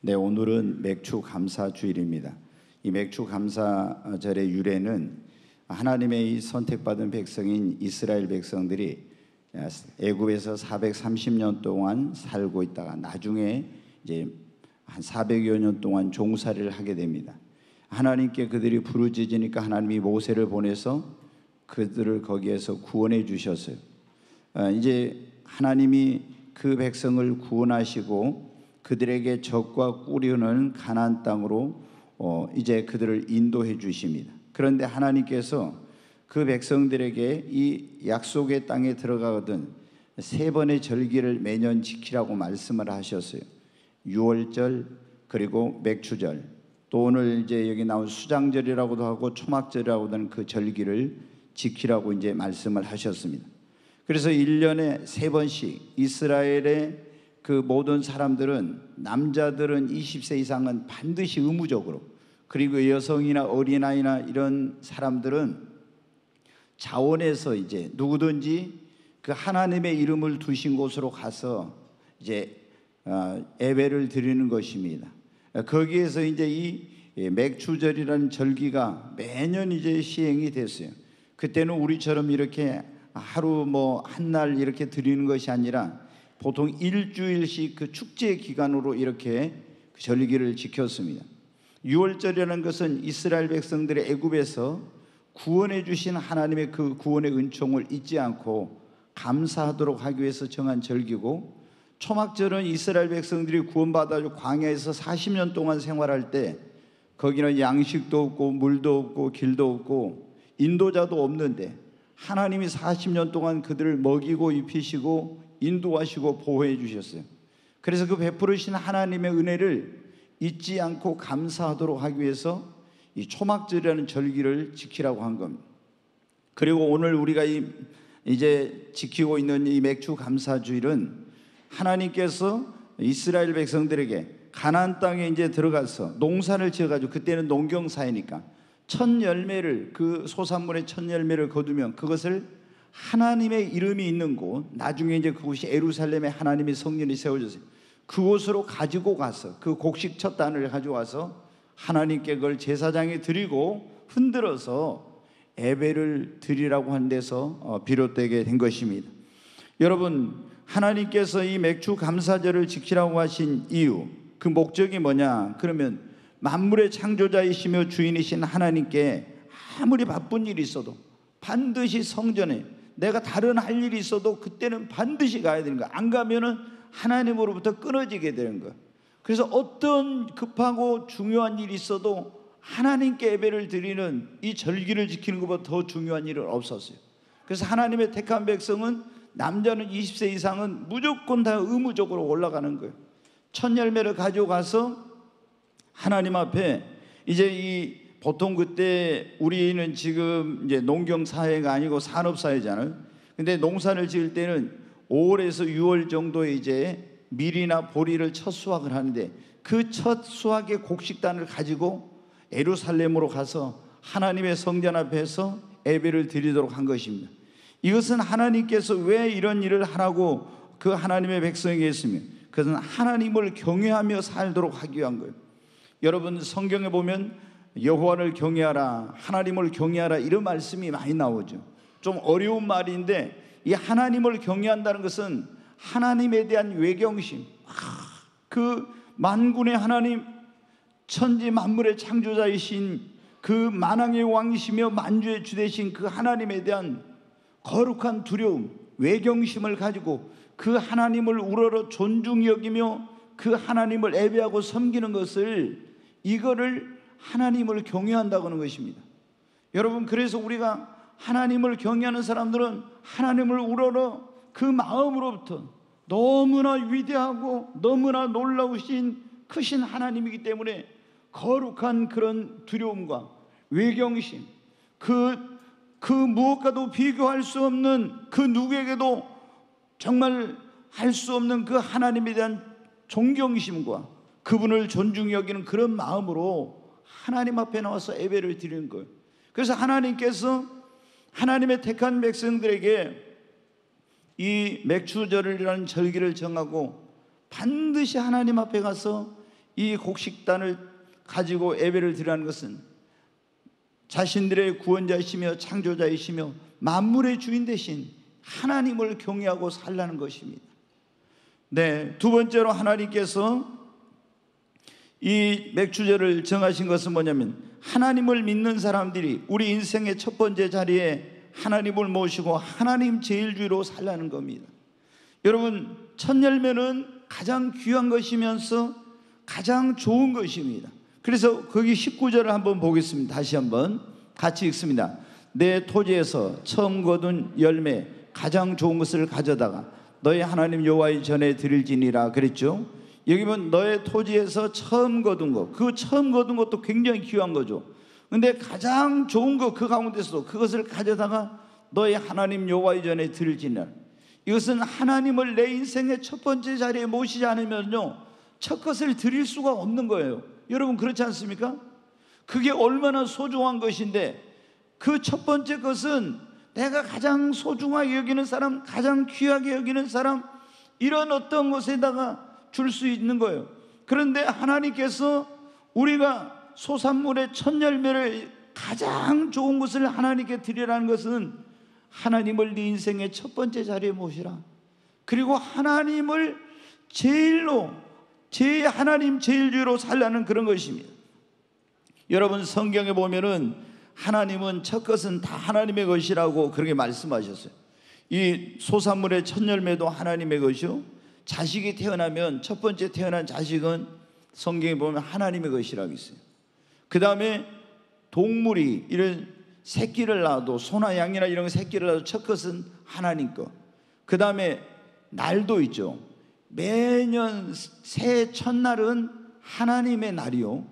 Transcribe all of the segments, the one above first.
네, 오늘은 맥주 감사 주일입니다. 이 맥주 감사절의 유래는 하나님의 이 선택받은 백성인 이스라엘 백성들이 애굽에서 430년 동안 살고 있다가 나중에 이제 한 400여 년 동안 종살이를 하게 됩니다. 하나님께 그들이 부르짖으니까 하나님이 모세를 보내서 그들을 거기에서 구원해 주셨어요. 아, 이제 하나님이 그 백성을 구원하시고 그들에게 적과 꿀이는 가나안 땅으로 어, 이제 그들을 인도해 주십니다. 그런데 하나님께서 그 백성들에게 이 약속의 땅에 들어가거든 세 번의 절기를 매년 지키라고 말씀을 하셨어요. 유월절 그리고 맥주절 또 오늘 이제 여기 나온 수장절이라고도 하고 초막절이라고도 하는 그 절기를 지키라고 이제 말씀을 하셨습니다. 그래서 1년에 세 번씩 이스라엘의 그 모든 사람들은 남자들은 20세 이상은 반드시 의무적으로 그리고 여성이나 어린아이나 이런 사람들은 자원에서 이제 누구든지 그 하나님의 이름을 두신 곳으로 가서 이제 어, 예배를 드리는 것입니다. 거기에서 이제 이 맥주절이라는 절기가 매년 이제 시행이 됐어요. 그때는 우리처럼 이렇게 하루 뭐 한 날 이렇게 드리는 것이 아니라 보통 일주일씩 그 축제 기간으로 이렇게 그 절기를 지켰습니다. 6월절이라는 것은 이스라엘 백성들의 애굽에서 구원해 주신 하나님의 그 구원의 은총을 잊지 않고 감사하도록 하기 위해서 정한 절기고 초막절은 이스라엘 백성들이 구원받아 광야에서 40년 동안 생활할 때 거기는 양식도 없고 물도 없고 길도 없고 인도자도 없는데 하나님이 40년 동안 그들을 먹이고 입히시고 인도하시고 보호해 주셨어요. 그래서 그 베푸르신 하나님의 은혜를 잊지 않고 감사하도록 하기 위해서 이 초막절이라는 절기를 지키라고 한 겁니다. 그리고 오늘 우리가 이 이제 지키고 있는 이 맥주 감사주일은 하나님께서 이스라엘 백성들에게 가나안 땅에 이제 들어가서 농사를 지어가지고 그때는 농경사회니까 첫 열매를 그 소산물의 첫 열매를 거두면 그것을 하나님의 이름이 있는 곳 나중에 이제 그곳이 에루살렘에 하나님의 성전이 세워졌어요. 그곳으로 가지고 가서 그 곡식 첫 단을 가져와서 하나님께 그걸 제사장에 드리고 흔들어서 예배를 드리라고 한 데서 어, 비롯되게 된 것입니다. 여러분 하나님께서 이 맥주 감사절을 지키라고 하신 이유 그 목적이 뭐냐? 그러면 만물의 창조자이시며 주인이신 하나님께 아무리 바쁜 일이 있어도 반드시 성전에 내가 다른 할 일이 있어도 그때는 반드시 가야 되는 거야. 안 가면은 하나님으로부터 끊어지게 되는 거야. 그래서 어떤 급하고 중요한 일이 있어도 하나님께 예배를 드리는 이 절기를 지키는 것보다 더 중요한 일은 없었어요. 그래서 하나님의 택한 백성은 남자는 20세 이상은 무조건 다 의무적으로 올라가는 거예요. 첫 열매를 가져가서 하나님 앞에 이제 이 보통 그때 우리는 지금 이제 농경 사회가 아니고 산업 사회잖아요. 근데 농사를 지을 때는 5월에서 6월 정도에 이제 밀이나 보리를 첫 수확을 하는데 그 첫 수확의 곡식단을 가지고 에루살렘으로 가서 하나님의 성전 앞에서 예배를 드리도록 한 것입니다. 이것은 하나님께서 왜 이런 일을 하라고 그 하나님의 백성에게 했으면 그것은 하나님을 경외하며 살도록 하기 위한 거예요. 여러분 성경에 보면 여호와를 경외하라 하나님을 경외하라 이런 말씀이 많이 나오죠. 좀 어려운 말인데 이 하나님을 경외한다는 것은 하나님에 대한 외경심 아, 그 만군의 하나님 천지 만물의 창조자이신 그 만왕의 왕이시며 만주의 주 되신 그 하나님에 대한 거룩한 두려움, 외경심을 가지고 그 하나님을 우러러 존중 여기며 그 하나님을 예배하고 섬기는 것을 이거를 하나님을 경외한다고 하는 것입니다. 여러분 그래서 우리가 하나님을 경외하는 사람들은 하나님을 우러러 그 마음으로부터 너무나 위대하고 너무나 놀라우신 크신 하나님이기 때문에 거룩한 그런 두려움과 외경심 그 그 무엇과도 비교할 수 없는 그 누구에게도 정말 할 수 없는 그 하나님에 대한 존경심과 그분을 존중히 여기는 그런 마음으로 하나님 앞에 나와서 예배를 드리는 거예요. 그래서 하나님께서 하나님의 택한 백성들에게 이 맥주절이라는 절기를 정하고 반드시 하나님 앞에 가서 이 곡식단을 가지고 예배를 드리는 것은 자신들의 구원자이시며 창조자이시며 만물의 주인 대신 하나님을 경외하고 살라는 것입니다. 네, 두 번째로 하나님께서 이 맥주제를 정하신 것은 뭐냐면 하나님을 믿는 사람들이 우리 인생의 첫 번째 자리에 하나님을 모시고 하나님 제일주의로 살라는 겁니다. 여러분, 첫 열매는 가장 귀한 것이면서 가장 좋은 것입니다. 그래서 거기 19절을 한번 보겠습니다. 다시 한번 같이 읽습니다. 내 토지에서 처음 거둔 열매 가장 좋은 것을 가져다가 너희 하나님 여호와의 전에 드릴지니라 그랬죠. 여기 보면 너의 토지에서 처음 거둔 것, 그 처음 거둔 것도 굉장히 귀한 거죠. 근데 가장 좋은 것 그 가운데서도 그것을 가져다가 너의 하나님 여호와의 전에 드릴지니라. 이것은 하나님을 내 인생의 첫 번째 자리에 모시지 않으면요. 첫 것을 드릴 수가 없는 거예요. 여러분 그렇지 않습니까? 그게 얼마나 소중한 것인데 그 첫 번째 것은 내가 가장 소중하게 여기는 사람, 가장 귀하게 여기는 사람, 이런 어떤 것에다가 줄 수 있는 거예요. 그런데 하나님께서 우리가 소산물의 첫 열매를 가장 좋은 것을 하나님께 드리라는 것은 하나님을 네 인생의 첫 번째 자리에 모시라. 그리고 하나님을 제일로 제 하나님 제일주의로 살라는 그런 것입니다. 여러분 성경에 보면은 하나님은 첫 것은 다 하나님의 것이라고 그렇게 말씀하셨어요. 이 소산물의 첫 열매도 하나님의 것이요. 자식이 태어나면 첫 번째 태어난 자식은 성경에 보면 하나님의 것이라고 있어요. 그 다음에 동물이 이런 새끼를 낳아도 소나 양이나 이런 새끼를 낳아도 첫 것은 하나님 거. 그 다음에 날도 있죠. 매년 새 첫날은 하나님의 날이요.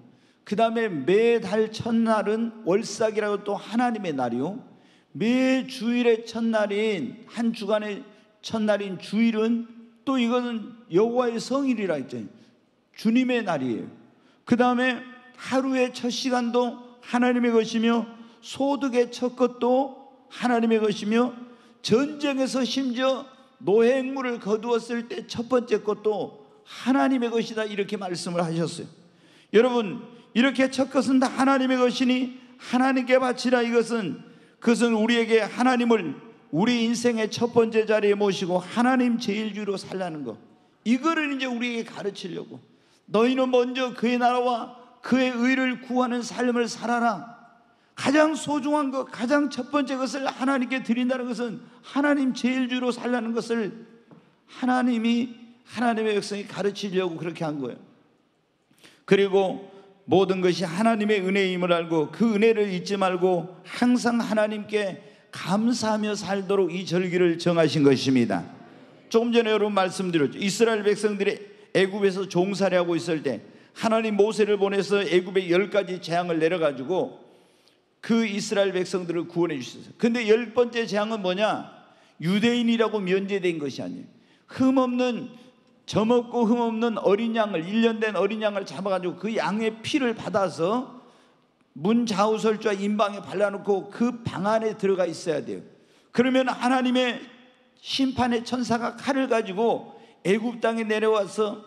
그 다음에 매달 첫날은 월삭이라고 또 하나님의 날이요. 매 주일의 첫날인 한 주간의 첫날인 주일은 또 이것은 여호와의 성일이라 했죠. 주님의 날이에요. 그 다음에 하루의 첫 시간도 하나님의 것이며 소득의 첫 것도 하나님의 것이며 전쟁에서 심지어 노획물을 거두었을 때 첫 번째 것도 하나님의 것이다 이렇게 말씀을 하셨어요. 여러분 이렇게 첫 것은 다 하나님의 것이니 하나님께 바치라 이것은 그것은 우리에게 하나님을 우리 인생의 첫 번째 자리에 모시고 하나님 제일주로 살라는 거. 이거를 이제 우리에게 가르치려고. 너희는 먼저 그의 나라와 그의 의를 구하는 삶을 살아라. 가장 소중한 것, 가장 첫 번째 것을 하나님께 드린다는 것은 하나님 제일주로 살라는 것을 하나님이 하나님의 백성이 가르치려고 그렇게 한 거예요. 그리고 모든 것이 하나님의 은혜임을 알고 그 은혜를 잊지 말고 항상 하나님께 감사하며 살도록 이 절기를 정하신 것입니다. 조금 전에 여러분 말씀드렸죠. 이스라엘 백성들이 애굽에서 종살이 하고 있을 때 하나님 모세를 보내서 애굽에 열 가지 재앙을 내려가지고 그 이스라엘 백성들을 구원해 주셨어요. 근데 열 번째 재앙은 뭐냐? 유대인이라고 면제된 것이 아니에요. 흠없는 점없고 흠없는 어린 양을 1년 된 어린 양을 잡아 가지고 그 양의 피를 받아서 문 좌우설좌 인방에 발라놓고 그 방 안에 들어가 있어야 돼요. 그러면 하나님의 심판의 천사가 칼을 가지고 애굽 땅에 내려와서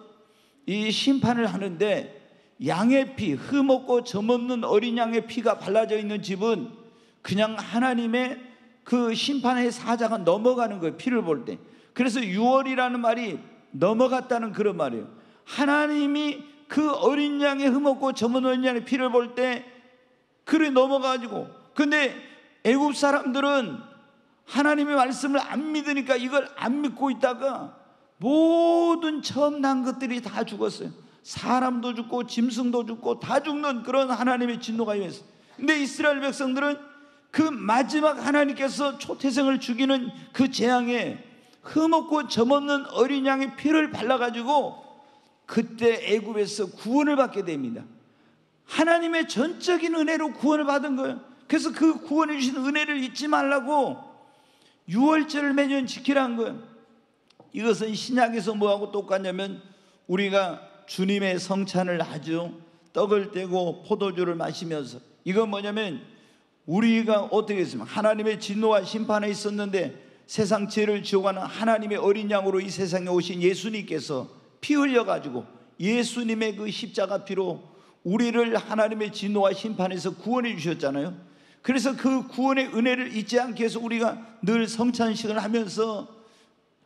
이 심판을 하는데 양의 피, 흠없고 점없는 어린 양의 피가 발라져 있는 집은 그냥 하나님의 그 심판의 사자가 넘어가는 거예요. 피를 볼 때. 그래서 6월이라는 말이 넘어갔다는 그런 말이에요. 하나님이 그 어린 양의 흠없고 점없는 어린 양의 피를 볼때 그래 넘어가지고 근데 애굽 사람들은 하나님의 말씀을 안 믿으니까 이걸 안 믿고 있다가 모든 처음 난 것들이 다 죽었어요. 사람도 죽고 짐승도 죽고 다 죽는 그런 하나님의 진노가 임했어요. 근데 이스라엘 백성들은 그 마지막 하나님께서 초태생을 죽이는 그 재앙에 흠없고 점없는 어린 양의 피를 발라가지고 그때 애굽에서 구원을 받게 됩니다. 하나님의 전적인 은혜로 구원을 받은 거예요. 그래서 그 구원해 주신 은혜를 잊지 말라고 6월절을 매년 지키라는 거예요. 이것은 신약에서 뭐하고 똑같냐면 우리가 주님의 성찬을 아주 떡을 떼고 포도주를 마시면서 이건 뭐냐면 우리가 어떻게 했으면 하나님의 진노와 심판에 있었는데 세상 죄를 지어가는 하나님의 어린 양으로 이 세상에 오신 예수님께서 피 흘려 가지고 예수님의 그 십자가 피로 우리를 하나님의 진노와 심판에서 구원해 주셨잖아요. 그래서 그 구원의 은혜를 잊지 않게 해서 우리가 늘 성찬식을 하면서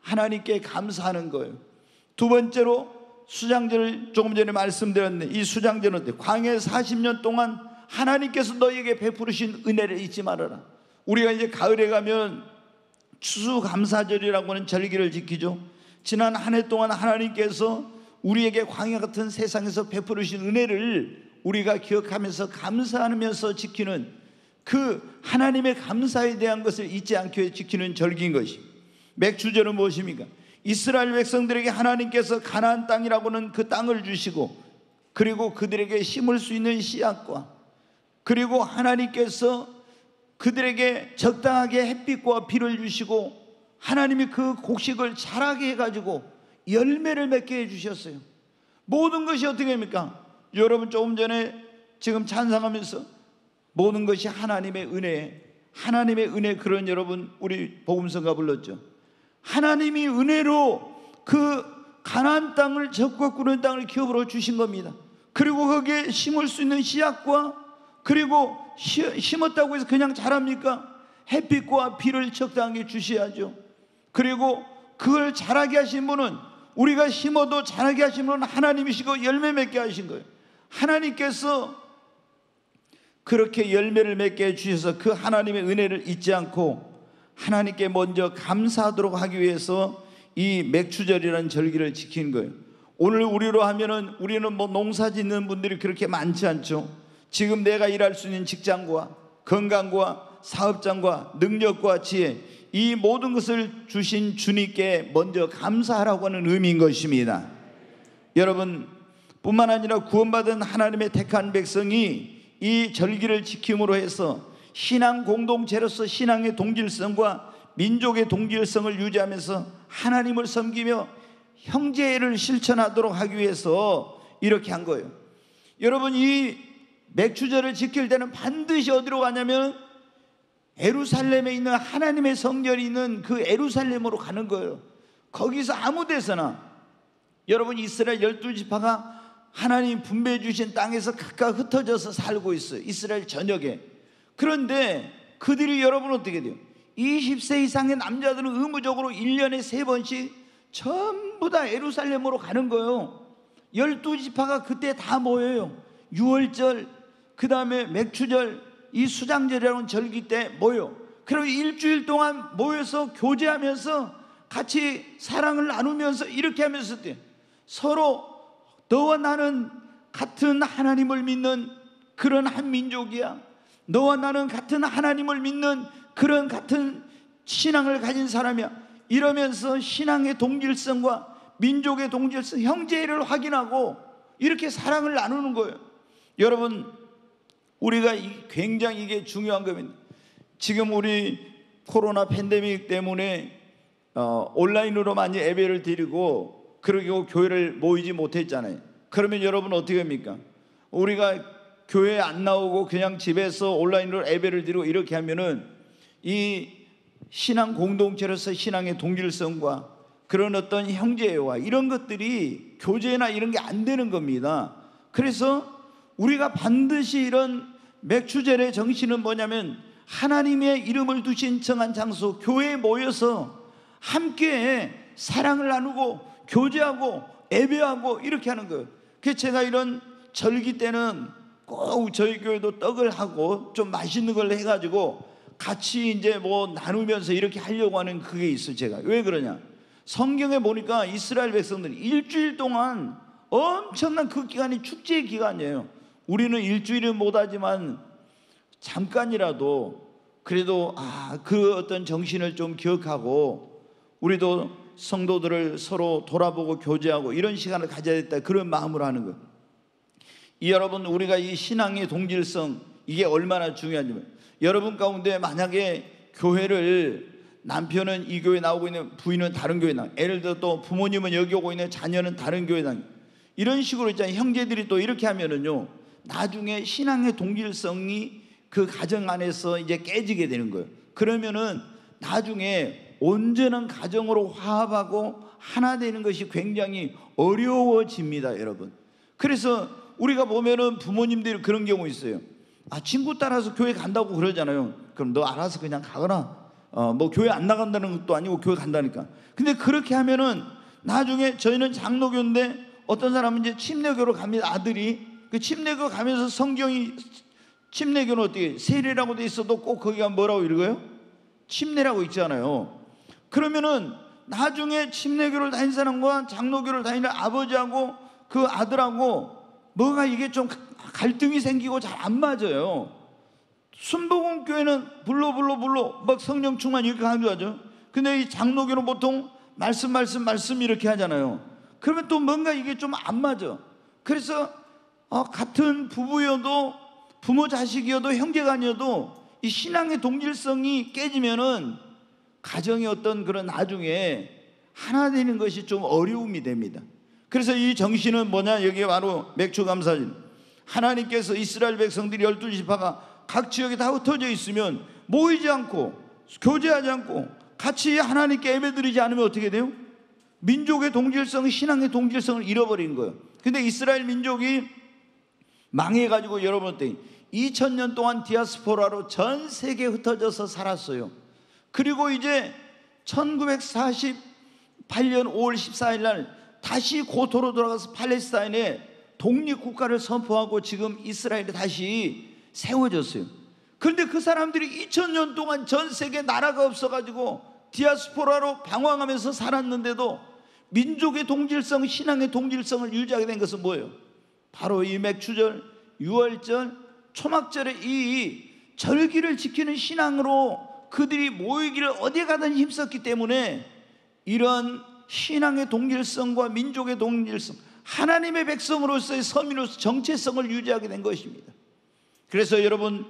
하나님께 감사하는 거예요. 두 번째로 수장절을 조금 전에 말씀드렸는데 이 수장절은 광해 40년 동안 하나님께서 너에게 베푸르신 은혜를 잊지 말아라. 우리가 이제 가을에 가면 추수감사절이라고 하는 절기를 지키죠. 지난 한 해 동안 하나님께서 우리에게 광야 같은 세상에서 베푸르신 은혜를 우리가 기억하면서 감사하면서 지키는 그 하나님의 감사에 대한 것을 잊지 않게 지키는 절기인 것이 맥주절은 무엇입니까? 이스라엘 백성들에게 하나님께서 가나안 땅이라고는 그 땅을 주시고 그리고 그들에게 심을 수 있는 씨앗과 그리고 하나님께서 그들에게 적당하게 햇빛과 비를 주시고 하나님이 그 곡식을 자라게 해가지고 열매를 맺게 해주셨어요. 모든 것이 어떻게 됩니까? 여러분 조금 전에 지금 찬상하면서 모든 것이 하나님의 은혜, 하나님의 은혜 그런 여러분 우리 복음성가 불렀죠. 하나님이 은혜로 그 가나안 땅을 적과 꾸는 땅을 기업으로 주신 겁니다. 그리고 거기에 심을 수 있는 씨앗과 그리고 심었다고 해서 그냥 자랍니까? 햇빛과 비를 적당하게 주셔야죠. 그리고 그걸 자라게 하신 분은 우리가 심어도 자라게 분은 하나님이시고 열매 맺게 하신 거예요. 하나님께서 그렇게 열매를 맺게 해주셔서 그 하나님의 은혜를 잊지 않고 하나님께 먼저 감사하도록 하기 위해서 이 맥추절이라는 절기를 지키는 거예요. 오늘 우리로 하면은 우리는 뭐 농사 짓는 분들이 그렇게 많지 않죠. 지금 내가 일할 수 있는 직장과 건강과 사업장과 능력과 지혜 이 모든 것을 주신 주님께 먼저 감사하라고 하는 의미인 것입니다. 여러분 뿐만 아니라 구원받은 하나님의 택한 백성이 이 절기를 지킴으로 해서 신앙 공동체로서 신앙의 동질성과 민족의 동질성을 유지하면서 하나님을 섬기며 형제를 실천하도록 하기 위해서 이렇게 한 거예요. 여러분 이 맥주절을 지킬 때는 반드시 어디로 가냐면 에루살렘에 있는 하나님의 성전이 있는 그 에루살렘으로 가는 거예요. 거기서 아무 데서나 여러분 이스라엘 열두 지파가 하나님 분배해 주신 땅에서 각각 흩어져서 살고 있어요. 이스라엘 전역에. 그런데 그들이 여러분 어떻게 돼요? 20세 이상의 남자들은 의무적으로 1년에 세 번씩 전부 다 에루살렘으로 가는 거예요. 열두 지파가 그때 다 모여요. 6월절, 그 다음에 맥추절, 이 수장절이라는 절기 때 모여. 그리고 일주일 동안 모여서 교제하면서 같이 사랑을 나누면서 이렇게 하면서 돼. 서로 너와 나는 같은 하나님을 믿는 그런 한 민족이야. 너와 나는 같은 하나님을 믿는 그런 같은 신앙을 가진 사람이야. 이러면서 신앙의 동질성과 민족의 동질성, 형제를 확인하고 이렇게 사랑을 나누는 거예요. 여러분, 우리가 굉장히 이게 중요한 겁니다. 지금 우리 코로나 팬데믹 때문에 어, 온라인으로 많이 예배를 드리고 그리고 교회를 모이지 못했잖아요. 그러면 여러분 어떻게 합니까? 우리가 교회 안 나오고 그냥 집에서 온라인으로 예배를 드리고 이렇게 하면은 이 신앙 공동체로서 신앙의 동질성과 그런 어떤 형제와 이런 것들이 교제나 이런 게 안 되는 겁니다. 그래서 우리가 반드시 이런 맥추절의 정신은 뭐냐면 하나님의 이름을 두신 정한 장소 교회에 모여서 함께 사랑을 나누고 교제하고 예배하고 이렇게 하는 거예요. 그래서 제가 이런 절기 때는 꼭 저희 교회도 떡을 하고 좀 맛있는 걸 해가지고 같이 이제 뭐 나누면서 이렇게 하려고 하는 그게 있어요. 제가 왜 그러냐? 성경에 보니까 이스라엘 백성들이 일주일 동안 엄청난 그 기간이 축제의 기간이에요. 우리는 일주일은 못하지만 잠깐이라도 그래도 아, 그 어떤 정신을 좀 기억하고 우리도 성도들을 서로 돌아보고 교제하고 이런 시간을 가져야 겠다. 그런 마음으로 하는 거예요. 이 여러분 우리가 이 신앙의 동질성 이게 얼마나 중요한지 여러분 가운데 만약에 교회를 남편은 이 교회 나오고 있는 부인은 다른 교회 나 예를 들어 또 부모님은 여기 오고 있는 자녀는 다른 교회 나 이런 식으로 있잖아요. 형제들이 또 이렇게 하면은요 나중에 신앙의 동질성이 그 가정 안에서 이제 깨지게 되는 거예요. 그러면은 나중에 온전한 가정으로 화합하고 하나 되는 것이 굉장히 어려워집니다, 여러분. 그래서 우리가 보면은 부모님들이 그런 경우 있어요. 아, 친구 따라서 교회 간다고 그러잖아요. 그럼 너 알아서 그냥 가거나, 어, 뭐 교회 안 나간다는 것도 아니고 교회 간다니까. 근데 그렇게 하면은 나중에 저희는 장로교인데 어떤 사람은 이제 침례교로 갑니다. 아들이. 그 침례교 가면서 성경이 침례교는 어떻게 세례라고 돼 있어도 꼭 거기가 뭐라고 읽어요? 침례라고 있잖아요. 그러면은 나중에 침례교를 다닌 사람과 장로교를 다니는 아버지하고 그 아들하고 뭐가 이게 좀 갈등이 생기고 잘 안 맞아요. 순복음 교회는 불러 불러 불러 막 성령 충만 이렇게 강조하죠. 근데 이 장로교는 보통 말씀 말씀 말씀 이렇게 하잖아요. 그러면 또 뭔가 이게 좀 안 맞아. 그래서 어, 같은 부부여도 부모 자식이어도 형제간이어도 이 신앙의 동질성이 깨지면은 가정의 어떤 그런 나중에 하나 되는 것이 좀 어려움이 됩니다. 그래서 이 정신은 뭐냐? 여기 바로 맥주 감사진. 하나님께서 이스라엘 백성들이 열두 지파가 각 지역에 다 흩어져 있으면 모이지 않고 교제하지 않고 같이 하나님께 예배드리지 않으면 어떻게 돼요? 민족의 동질성, 신앙의 동질성을 잃어버린 거예요. 근데 이스라엘 민족이 망해가지고 여러분 때 2000년 동안 디아스포라로 전 세계에 흩어져서 살았어요. 그리고 이제 1948년 5월 14일 날 다시 고토로 돌아가서 팔레스타인에 독립국가를 선포하고 지금 이스라엘에 다시 세워졌어요. 그런데 그 사람들이 2000년 동안 전 세계 나라가 없어가지고 디아스포라로 방황하면서 살았는데도 민족의 동질성, 신앙의 동질성을 유지하게 된 것은 뭐예요? 바로 이 맥추절, 유월절, 초막절의 이 절기를 지키는 신앙으로 그들이 모이기를 어디 가든 힘썼기 때문에 이런 신앙의 동질성과 민족의 동질성, 하나님의 백성으로서의 서민으로서 정체성을 유지하게 된 것입니다. 그래서 여러분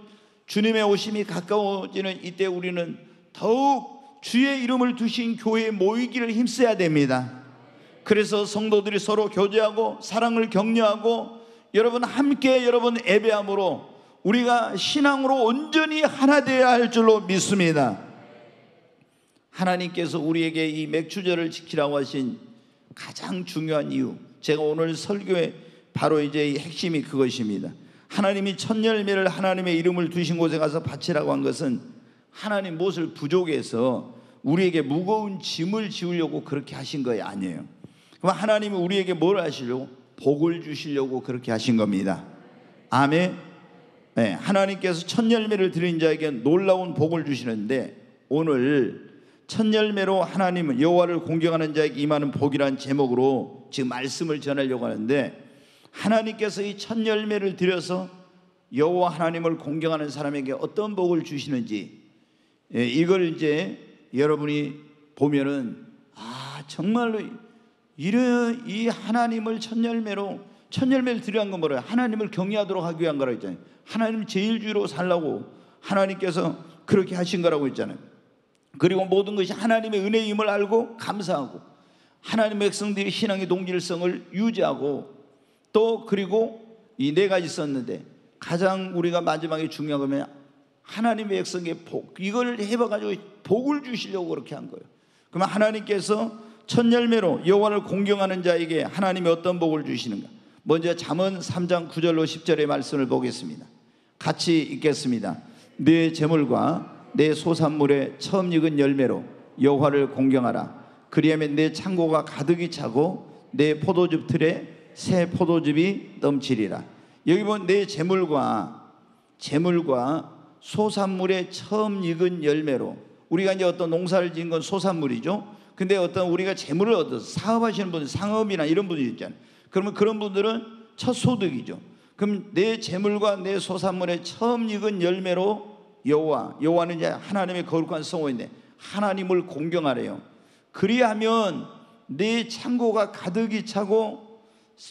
주님의 오심이 가까워지는 이때 우리는 더욱 주의 이름을 두신 교회에 모이기를 힘써야 됩니다. 그래서 성도들이 서로 교제하고 사랑을 격려하고 여러분 함께 여러분 예배함으로 우리가 신앙으로 온전히 하나 되어야 할 줄로 믿습니다. 하나님께서 우리에게 이 맥주절을 지키라고 하신 가장 중요한 이유. 제가 오늘 설교에 바로 이제 이 핵심이 그것입니다. 하나님이 첫 열매를 하나님의 이름을 두신 곳에 가서 바치라고 한 것은 하나님 무엇을 부족해서 우리에게 무거운 짐을 지우려고 그렇게 하신 거예요 아니에요. 그럼 하나님이 우리에게 뭘 하시려고 복을 주시려고 그렇게 하신 겁니다. 아멘. 네, 하나님께서 첫 열매를 드린 자에게 놀라운 복을 주시는데 오늘 첫 열매로 하나님은 여호와를 공경하는 자에게 임하는 복이라는 제목으로 지금 말씀을 전하려고 하는데 하나님께서 이 첫 열매를 드려서 여호와 하나님을 공경하는 사람에게 어떤 복을 주시는지 예, 이걸 이제 여러분이 보면은 아 정말로 이런 이 하나님을 첫 열매로 첫 열매를 드려한 건 뭐래요? 하나님을 경외하도록 하기 위한 거라고 했잖아요. 하나님 제일주의로 살라고 하나님께서 그렇게 하신 거라고 했잖아요. 그리고 모든 것이 하나님의 은혜임을 알고 감사하고 하나님의 백성들이 신앙의 동질성을 유지하고 또 그리고 이 네 가지 썼는데 가장 우리가 마지막에 중요한 거면 하나님의 백성의 복 이걸 해봐가지고 복을 주시려고 그렇게 한 거예요. 그러면 하나님께서 첫 열매로 여호와를 공경하는 자에게 하나님이 어떤 복을 주시는가? 먼저 잠언 3장 9절로 10절의 말씀을 보겠습니다. 같이 읽겠습니다. 내 재물과 내 소산물의 처음 익은 열매로 여호와를 공경하라. 그리하면 내 창고가 가득히 차고 내 포도즙 틀에 새 포도즙이 넘치리라. 여기 보면 내 재물과 재물과 소산물의 처음 익은 열매로 우리가 이제 어떤 농사를 지은 건 소산물이죠. 근데 어떤 우리가 재물을 얻어서 사업하시는 분들 상업이나 이런 분들이 있잖아요. 그러면 그런 분들은 첫 소득이죠. 그럼 내 재물과 내 소산물의 처음 익은 열매로 여호와 여호와는 이제 하나님의 거룩한 성호인데 하나님을 공경하래요. 그리하면 내 창고가 가득히 차고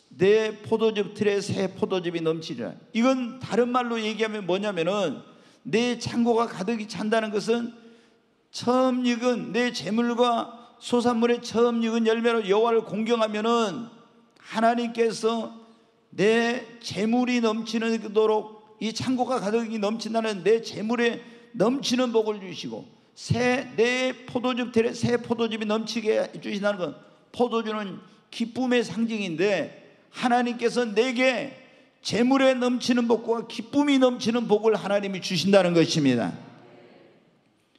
내 포도즙 틀에 새 포도즙이 넘치리라. 이건 다른 말로 얘기하면 뭐냐면은 내 창고가 가득히 찬다는 것은 처음 익은 내 재물과 소산물의 처음 익은 열매로 여호와를 공경하면은 하나님께서 내 재물이 넘치는 도록 이 창고가 가득히 넘친다는 내 재물에 넘치는 복을 주시고 새내 포도즙 새 포도즙이 넘치게 주신다는 건 포도주는 기쁨의 상징인데 하나님께서 내게 재물에 넘치는 복과 기쁨이 넘치는 복을 하나님이 주신다는 것입니다.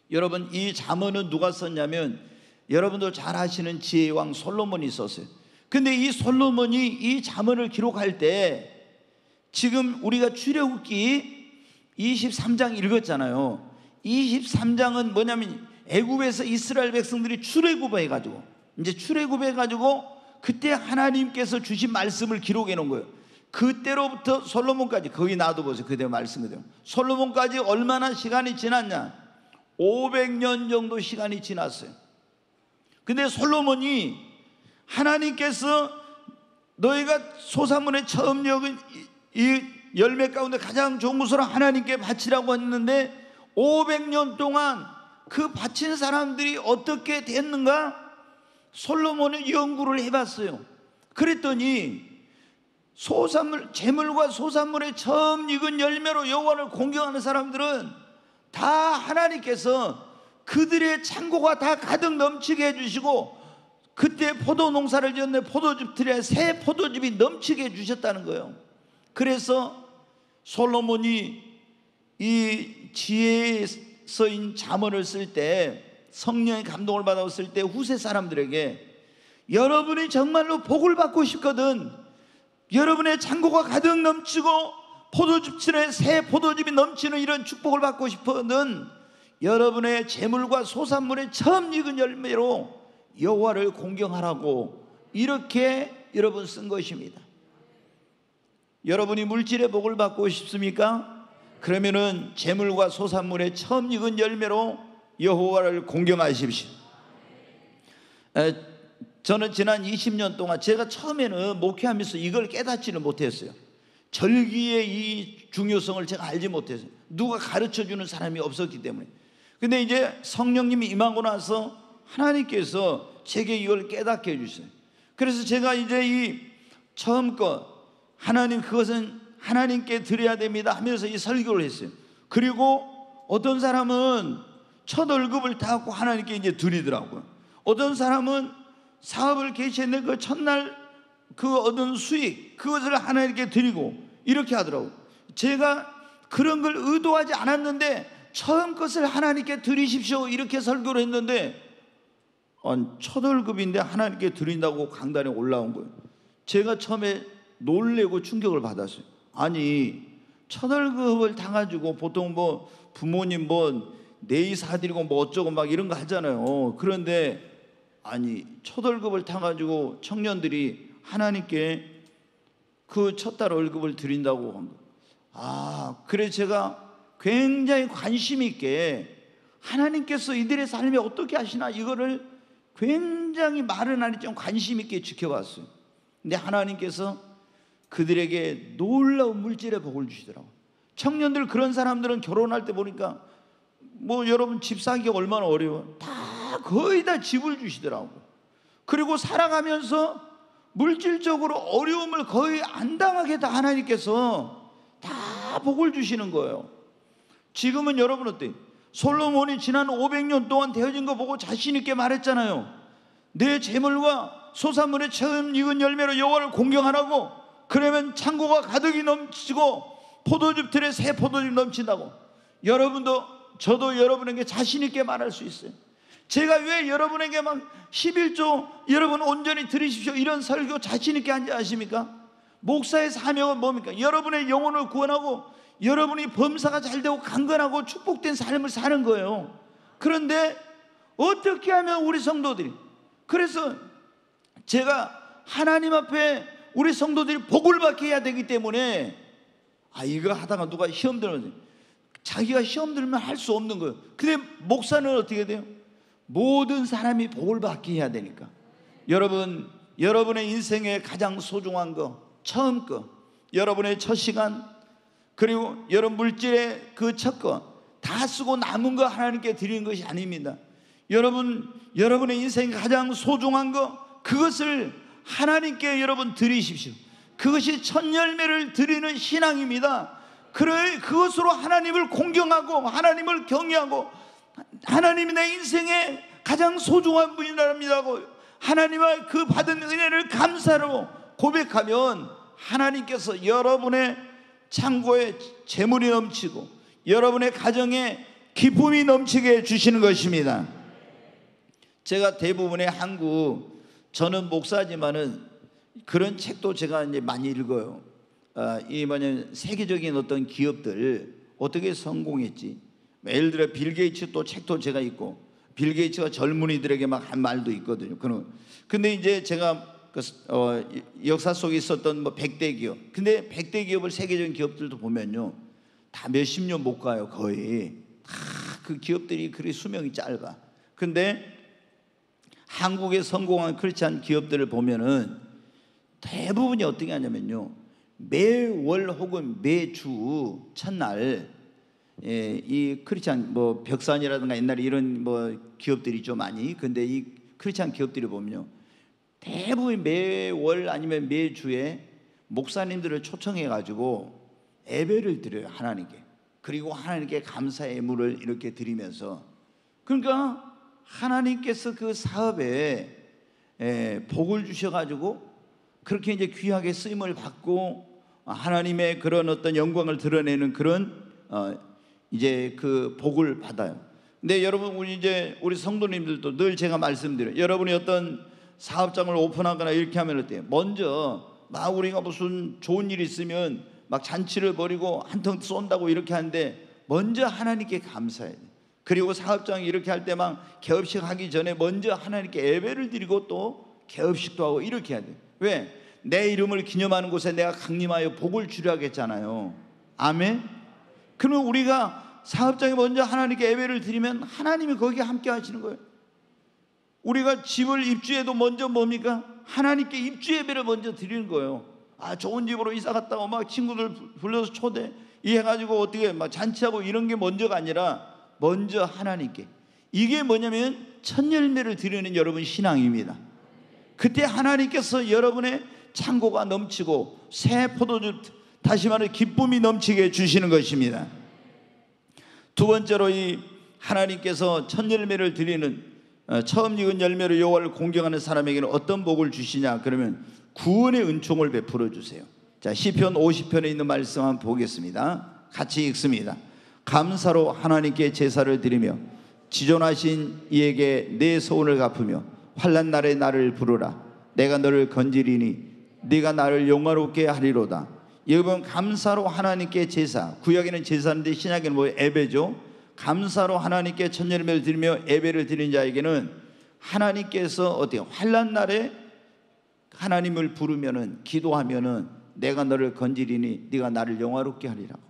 여러분 이 잠언은 누가 썼냐면 여러분도 잘 아시는 지혜의 왕 솔로몬이 썼어요. 근데 이 솔로몬이 이 잠언을 기록할 때 지금 우리가 출애굽기 23장 읽었잖아요. 23장은 뭐냐면 애굽에서 이스라엘 백성들이 출애굽해 가지고 이제 출애굽해 가지고 그때 하나님께서 주신 말씀을 기록해 놓은 거예요. 그때로부터 솔로몬까지 거기 놔둬 보세요. 그대 말씀 그대로. 솔로몬까지 얼마나 시간이 지났냐? 500년 정도 시간이 지났어요. 근데 솔로몬이 하나님께서 너희가 소사문의 처음 역은 이 열매 가운데 가장 좋은 것으로 하나님께 바치라고 했는데 500년 동안 그 바친 사람들이 어떻게 됐는가? 솔로몬은 연구를 해봤어요. 그랬더니 소산물 재물과 소산물의 처음 익은 열매로 여호와를 공경하는 사람들은 다 하나님께서 그들의 창고가 다 가득 넘치게 해주시고 그때 포도 농사를 지었는데 포도즙들에 새 포도즙이 넘치게 해주셨다는 거예요. 그래서 솔로몬이 이 지혜의 서인 잠언을 쓸 때 성령의 감동을 받았을 때 후세 사람들에게 여러분이 정말로 복을 받고 싶거든 여러분의 창고가 가득 넘치고 포도즙 칠에 새 포도즙이 넘치는 이런 축복을 받고 싶거든 여러분의 재물과 소산물의 처음 익은 열매로 여호와를 공경하라고 이렇게 여러분 쓴 것입니다. 여러분이 물질의 복을 받고 싶습니까? 그러면은 재물과 소산물의 처음 익은 열매로 여호와를 공경하십시오. 에, 저는 지난 20년 동안 제가 처음에는 목회하면서 이걸 깨닫지는 못했어요. 절기의 이 중요성을 제가 알지 못했어요. 누가 가르쳐 주는 사람이 없었기 때문에. 근데 이제 성령님이 임하고 나서 하나님께서 제게 이걸 깨닫게 해주셨어요. 그래서 제가 이제 이 처음 것 하나님 그것은 하나님께 드려야 됩니다 하면서 이 설교를 했어요. 그리고 어떤 사람은 첫 월급을 다 갖고 하나님께 이제 드리더라고요. 어떤 사람은 사업을 개시했는데 그 첫날 그 얻은 수익 그것을 하나님께 드리고 이렇게 하더라고요. 제가 그런 걸 의도하지 않았는데 처음 것을 하나님께 드리십시오 이렇게 설교를 했는데 첫 월급인데 하나님께 드린다고 강단에 올라온 거예요. 제가 처음에 놀래고 충격을 받았어요. 아니 첫 월급을 타가지고 보통 뭐 부모님 뭐 내이 사드리고 뭐 어쩌고 막 이런 거 하잖아요. 그런데 아니 첫 월급을 타가지고 청년들이 하나님께 그 첫 달 월급을 드린다고 한 거. 아 그래 제가 굉장히 관심 있게 하나님께서 이들의 삶에 어떻게 하시나 이거를 굉장히 말은 아니지만 관심 있게 지켜봤어요. 근데 하나님께서 그들에게 놀라운 물질의 복을 주시더라고. 청년들 그런 사람들은 결혼할 때 보니까 뭐 여러분 집 사기가 얼마나 어려워. 다 거의 다 집을 주시더라고. 그리고 살아가면서 물질적으로 어려움을 거의 안 당하게 다 하나님께서 다 복을 주시는 거예요. 지금은 여러분 어때? 솔로몬이 지난 500년 동안 되어진 거 보고 자신 있게 말했잖아요. 내 재물과 소산물의 처음 익은 열매로 여호와를 공경하라고 그러면 창고가 가득이 넘치고 포도즙 틀에 새 포도즙 넘친다고 여러분도 저도 여러분에게 자신 있게 말할 수 있어요. 제가 왜 여러분에게 막 11조 여러분 온전히 들으십시오 이런 설교 자신 있게 한지 아십니까? 목사의 사명은 뭡니까? 여러분의 영혼을 구원하고 여러분이 범사가 잘 되고 강건하고 축복된 삶을 사는 거예요. 그런데 어떻게 하면 우리 성도들이 그래서 제가 하나님 앞에 우리 성도들이 복을 받게 해야 되기 때문에 아 이거 하다가 누가 시험 들면 자기가 시험 들면 할 수 없는 거예요. 근데 목사는 어떻게 돼요? 모든 사람이 복을 받게 해야 되니까. 여러분 여러분의 인생에 가장 소중한 거 처음 거 여러분의 첫 시간 그리고 여러분 물질의 그 첫거 다 쓰고 남은 거 하나님께 드리는 것이 아닙니다. 여러분 여러분의 인생에 가장 소중한 거 그것을 하나님께 여러분 드리십시오. 그것이 첫 열매를 드리는 신앙입니다. 그래 그것으로 하나님을 공경하고 하나님을 경외하고 하나님이 내 인생에 가장 소중한 분이랍니다고 하나님의 그 받은 은혜를 감사로 고백하면 하나님께서 여러분의 창고에 재물이 넘치고 여러분의 가정에 기쁨이 넘치게 해 주시는 것입니다. 제가 대부분의 한국 저는 목사지만은 그런 책도 제가 이제 많이 읽어요. 아, 이 뭐냐 세계적인 어떤 기업들 어떻게 성공했지? 예를 들어 빌 게이츠 또 책도 제가 읽고 빌 게이츠가 젊은이들에게 막 한 말도 있거든요. 그런 근데 이제 제가 그 어, 역사 속에 있었던 뭐 100대 기업. 근데 100대 기업을 세계적인 기업들도 보면요. 다 몇십 년 못 가요, 거의. 다 그 기업들이 그리 수명이 짧아. 근데 한국에 성공한 크리스찬 기업들을 보면은 대부분이 어떻게 하냐면요. 매월 혹은 매주 첫날 예, 이 크리스찬 뭐 벽산이라든가 옛날에 이런 뭐 기업들이 좀 많이 근데 이 크리스찬 기업들이 보면요. 대부분 매월 아니면 매주에 목사님들을 초청해 가지고 예배를 드려요 하나님께 그리고 하나님께 감사의 예물을 이렇게 드리면서 그러니까 하나님께서 그 사업에 에, 복을 주셔 가지고 그렇게 이제 귀하게 쓰임을 받고 하나님의 그런 어떤 영광을 드러내는 그런 어, 이제 그 복을 받아요. 근데 여러분 우리 이제 우리 성도님들도 늘 제가 말씀드려요. 여러분이 어떤 사업장을 오픈하거나 이렇게 하면 어때요? 먼저 막 우리가 무슨 좋은 일 있으면 막 잔치를 벌이고 한통 쏜다고 이렇게 하는데 먼저 하나님께 감사해야 돼. 그리고 사업장 이렇게 할 때 막 개업식 하기 전에 먼저 하나님께 예배를 드리고 또 개업식도 하고 이렇게 해야 돼. 왜? 내 이름을 기념하는 곳에 내가 강림하여 복을 주려 하겠잖아요. 아멘. 그러면 우리가 사업장에 먼저 하나님께 예배를 드리면 하나님이 거기에 함께 하시는 거예요. 우리가 집을 입주해도 먼저 뭡니까? 하나님께 입주 예배를 먼저 드리는 거예요. 아, 좋은 집으로 이사 갔다고 막 친구들 불러서 초대 이 해가지고 어떻게 막 잔치하고 이런 게 먼저가 아니라 먼저 하나님께. 이게 뭐냐면 첫 열매를 드리는 여러분 신앙입니다. 그때 하나님께서 여러분의 창고가 넘치고 새 포도주 다시 말해 기쁨이 넘치게 주시는 것입니다. 두 번째로 이 하나님께서 첫 열매를 드리는 어, 처음 익은 열매로 여호와를 공경하는 사람에게는 어떤 복을 주시냐? 그러면 구원의 은총을 베풀어 주세요. 자, 시편 50편에 있는 말씀 한번 보겠습니다. 같이 읽습니다. 감사로 하나님께 제사를 드리며 지존하신 이에게 내 소원을 갚으며 환난 날에 나를 부르라. 내가 너를 건지리니 네가 나를 영화롭게 하리로다. 여러분 감사로 하나님께 제사. 구약에는 제사인데 신약에는 뭐 예배죠. 감사로 하나님께 천년을 드리며 예배를 드린 자에게는 하나님께서 어때요? 환란 날에 하나님을 부르면은 기도하면은 내가 너를 건지리니 네가 나를 영화롭게 하리라고.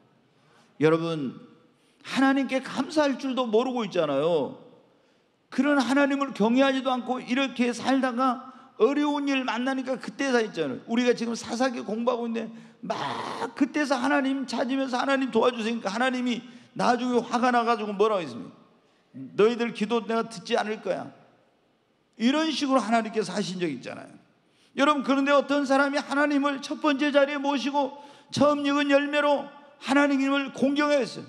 여러분 하나님께 감사할 줄도 모르고 있잖아요. 그런 하나님을 경외하지도 않고 이렇게 살다가 어려운 일 만나니까 그때서 있잖아요. 우리가 지금 사사기 공부하고 있는데 막 그때서 하나님 찾으면서 하나님 도와주시니까 하나님이 나중에 화가 나가지고 뭐라고 했습니까? 너희들 기도 내가 듣지 않을 거야. 이런 식으로 하나님께서 하신 적 있잖아요. 여러분, 그런데 어떤 사람이 하나님을 첫 번째 자리에 모시고 처음 익은 열매로 하나님을 공경했어요.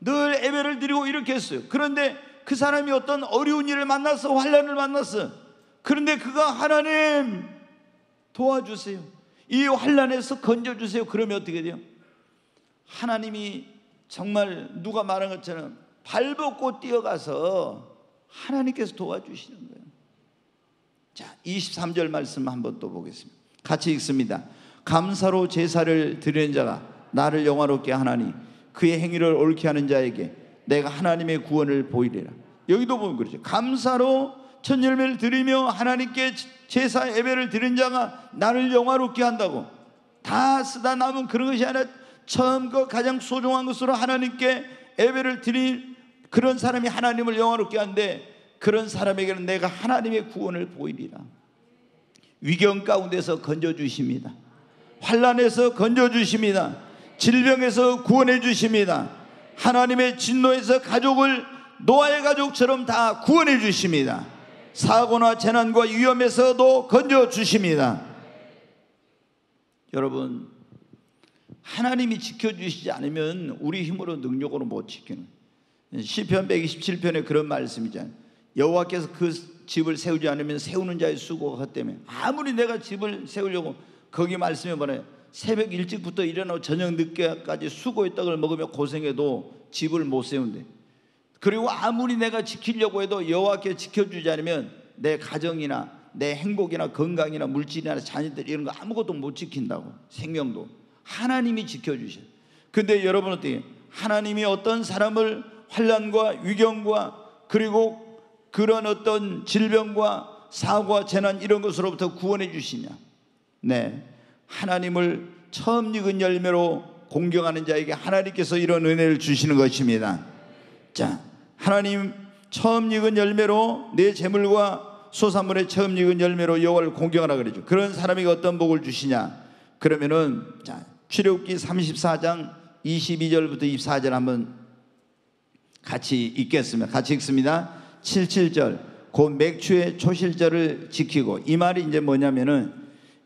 늘 예배를 드리고 이렇게 했어요. 그런데 그 사람이 어떤 어려운 일을 만나서 환란을 만났어. 그런데 그가 하나님 도와주세요. 이 환란에서 건져 주세요. 그러면 어떻게 돼요? 하나님이 정말 누가 말한 것처럼 발벗고 뛰어가서 하나님께서 도와주시는 거예요. 자, 23절 말씀 한번 또 보겠습니다. 같이 읽습니다. 감사로 제사를 드리는 자가 나를 영화롭게 하나니 그의 행위를 옳게 하는 자에게 내가 하나님의 구원을 보이리라. 여기도 보면 그렇죠. 감사로 첫 열매를 드리며 하나님께 제사 예배를 드린 자가 나를 영화롭게 한다고 다 쓰다 남은 그런 것이 아니라 처음 그 가장 소중한 것으로 하나님께 예배를 드린 그런 사람이 하나님을 영화롭게 하는데 그런 사람에게는 내가 하나님의 구원을 보이리라. 위경 가운데서 건져 주십니다. 환란에서 건져 주십니다. 질병에서 구원해 주십니다. 하나님의 진노에서 가족을 노아의 가족처럼 다 구원해 주십니다. 사고나 재난과 위험에서도 건져 주십니다. 여러분 하나님이 지켜주시지 않으면 우리 힘으로 능력으로 못 지키는 시편 127편에 그런 말씀이잖아요. 여호와께서 그 집을 세우지 않으면 세우는 자의 수고가 헛되며 아무리 내가 집을 세우려고 거기 말씀에 뭐래 새벽 일찍부터 일어나고 저녁 늦게까지 수고의 떡을 먹으며 고생해도 집을 못 세운대. 그리고 아무리 내가 지키려고 해도 여호와께 지켜주지 않으면 내 가정이나 내 행복이나 건강이나 물질이나 자녀들 이런 거 아무것도 못 지킨다고 생명도 하나님이 지켜주셔. 근데 여러분 어떻게 하나님이 어떤 사람을 환란과 위경과 그리고 그런 어떤 질병과 사고와 재난 이런 것으로부터 구원해 주시냐? 네. 하나님을 처음 익은 열매로 공경하는 자에게 하나님께서 이런 은혜를 주시는 것입니다. 자, 하나님 처음 익은 열매로 내 재물과 소산물의 처음 익은 열매로 여호와를 공경하라 그러죠. 그런 사람에게 어떤 복을 주시냐? 그러면은 자, 출애굽기 34장 22절부터 24절 한번 같이 읽겠습니다. 같이 읽습니다. 77절. 그 맥추의 초실절을 지키고 이 말이 이제 뭐냐면은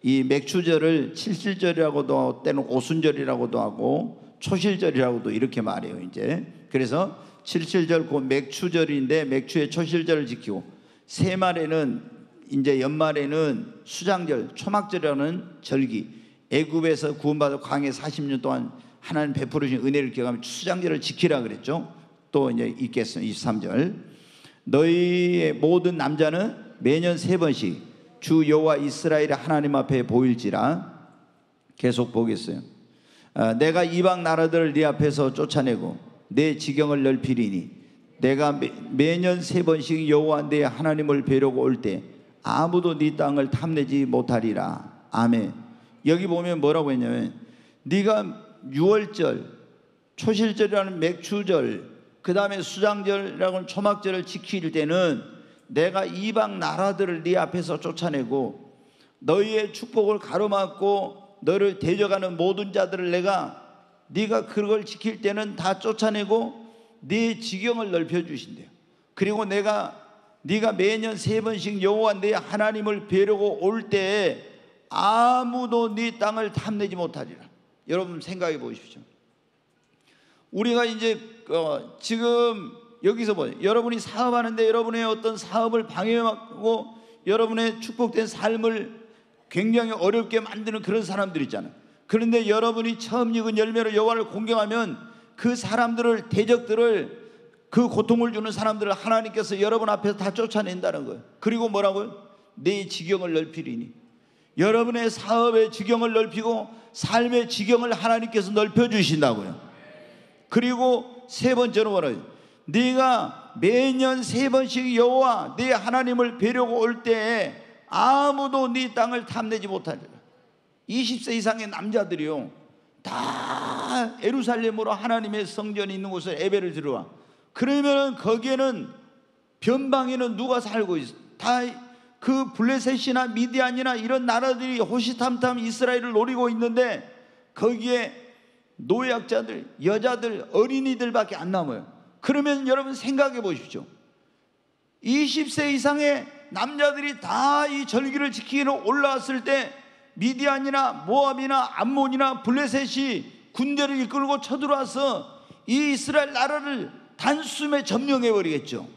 이 맥추절을 칠칠절이라고도 때는 오순절이라고도 하고 초실절이라고도 이렇게 말해요. 이제 그래서 칠칠절 그 맥추절인데 맥추의 초실절을 지키고 새말에는 이제 연말에는 수장절, 초막절이라는 절기 애굽에서 구원받아 광해 40년 동안 하나님 베풀어 주신 은혜를 기억하며 수장절을 지키라 그랬죠. 또 이제 읽겠습니다. 23절. 너희의 모든 남자는 매년 세 번씩 주 여호와 이스라엘의 하나님 앞에 보일지라 계속 보겠어요. 아, 내가 이방 나라들을 네 앞에서 쫓아내고 내 지경을 넓히리니 내가 매, 년세 번씩 여호와 내 하나님을 뵈려고 올 때 아무도 네 땅을 탐내지 못하리라. 아멘. 여기 보면 뭐라고 했냐면 네가 6월절 초실절이라는 맥추절 그 다음에 수장절이라는 초막절을 지킬 때는 내가 이방 나라들을 네 앞에서 쫓아내고 너희의 축복을 가로막고 너를 대적하는 모든 자들을 내가 네가 그걸 지킬 때는 다 쫓아내고 네 지경을 넓혀 주신대요. 그리고 내가 네가 매년 세 번씩 여호와 내 하나님을 뵈려고 올 때에 아무도 네 땅을 탐내지 못하리라. 여러분 생각해 보십시오. 우리가 이제 어, 지금 여기서 뭐 여러분이 사업하는데 여러분의 어떤 사업을 방해하고 여러분의 축복된 삶을 굉장히 어렵게 만드는 그런 사람들 있잖아요. 그런데 여러분이 처음 익은 열매로 여호와를 공경하면 그 사람들을 대적들을 그 고통을 주는 사람들을 하나님께서 여러분 앞에서 다 쫓아낸다는 거예요. 그리고 뭐라고요? 내 지경을 넓히리니. 여러분의 사업의 지경을 넓히고 삶의 지경을 하나님께서 넓혀 주신다고요. 그리고 세 번째로 뭐라요? 네가 매년 세 번씩 여호와 네 하나님을 뵈려고 올 때에 아무도 네 땅을 탐내지 못하리라. 20세 이상의 남자들이요. 다 에루살렘으로 하나님의 성전이 있는 곳에 예배를 들어와. 그러면은 거기에는 변방에는 누가 살고 있어? 다 그 블레셋이나 미디안이나 이런 나라들이 호시탐탐 이스라엘을 노리고 있는데 거기에 노약자들, 여자들, 어린이들밖에 안 남아요. 그러면 여러분 생각해 보십시오. 20세 이상의 남자들이 다 이 절기를 지키러 올라왔을 때 미디안이나 모압이나 암몬이나 블레셋이 군대를 이끌고 쳐들어와서 이 이스라엘 나라를 단숨에 점령해 버리겠죠.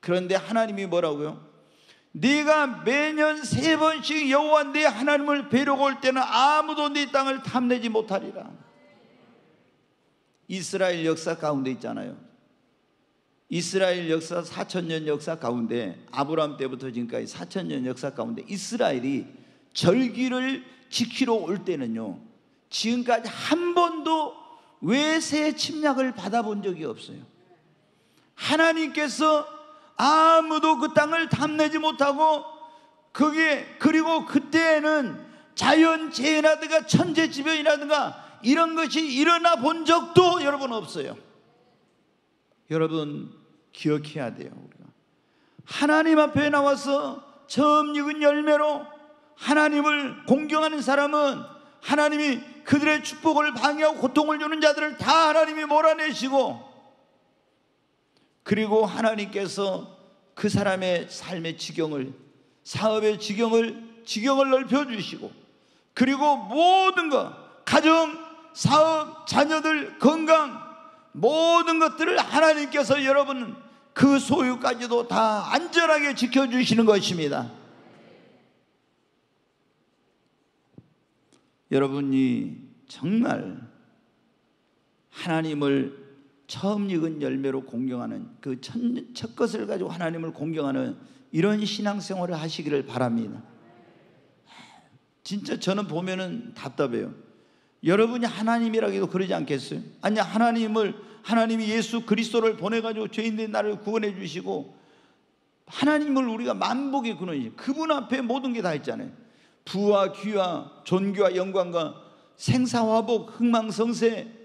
그런데 하나님이 뭐라고요? 네가 매년 세 번씩 여호와 네 하나님을 뵈려고 올 때는 아무도 네 땅을 탐내지 못하리라. 이스라엘 역사 가운데 있잖아요. 이스라엘 역사 4천년 역사 가운데 아브라함 때부터 지금까지 4천년 역사 가운데 이스라엘이 절기를 지키러 올 때는요. 지금까지 한 번도 외세 침략을 받아본 적이 없어요. 하나님께서 아무도 그 땅을 탐내지 못하고 그게 그리고 그때에는 자연 재해라든가 천재지변이라든가 이런 것이 일어나 본 적도 여러분 없어요. 여러분 기억해야 돼요. 우리가 하나님 앞에 나와서 처음 익은 열매로 하나님을 공경하는 사람은 하나님이 그들의 축복을 방해하고 고통을 주는 자들을 다 하나님이 몰아내시고 그리고 하나님께서 그 사람의 삶의 지경을 사업의 지경을 지경을 넓혀 주시고 그리고 모든 것 가정 사업 자녀들 건강 모든 것들을 하나님께서 여러분 그 소유까지도 다 안전하게 지켜 주시는 것입니다. 여러분이 정말 하나님을 처음 익은 열매로 공경하는 그 첫 것을 가지고 하나님을 공경하는 이런 신앙생활을 하시기를 바랍니다. 진짜 저는 보면은 답답해요. 여러분이 하나님이라고 해도 그러지 않겠어요? 아니 하나님을 하나님이 예수 그리스도를 보내 가지고 죄인된 나를 구원해 주시고 하나님을 우리가 만복의 근원이 그분 앞에 모든 게 다 있잖아요. 부와 귀와 존귀와 영광과 생사화복 흥망성쇠